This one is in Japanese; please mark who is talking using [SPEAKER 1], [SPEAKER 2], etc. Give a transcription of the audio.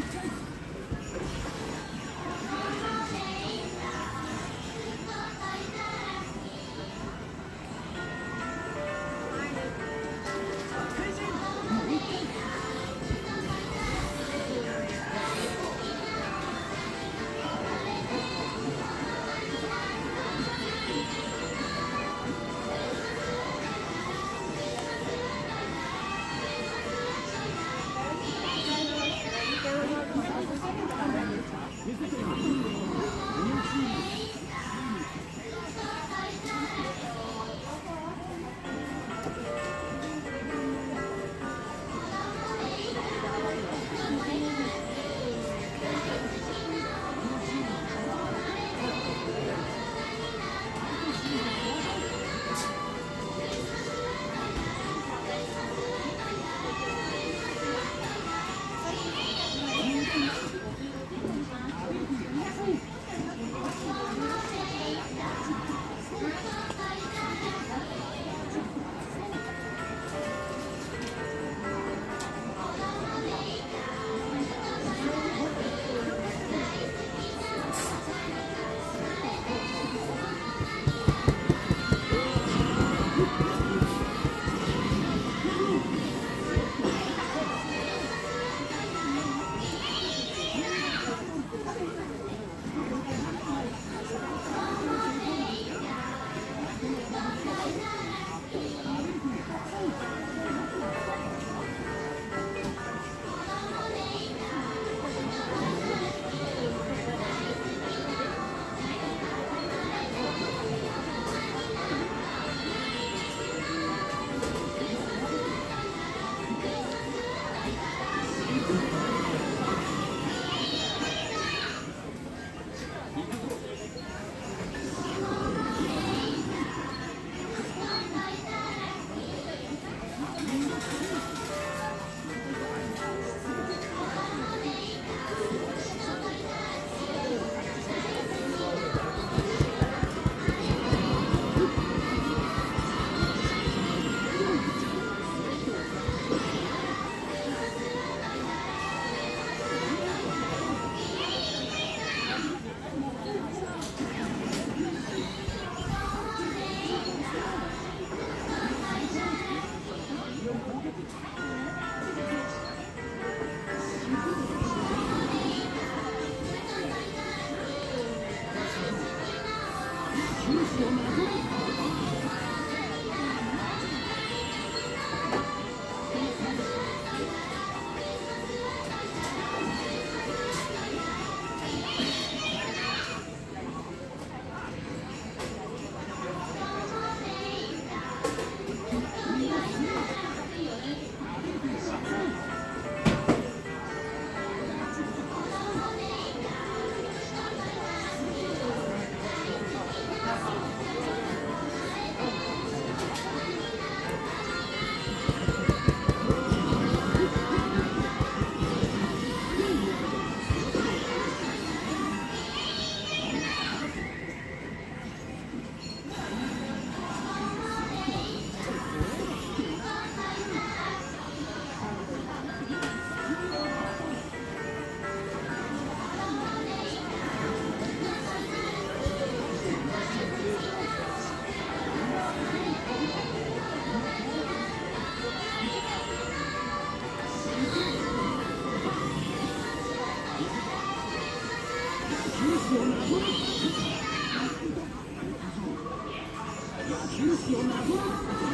[SPEAKER 1] Don't take
[SPEAKER 2] no matter 球史を
[SPEAKER 3] 謎。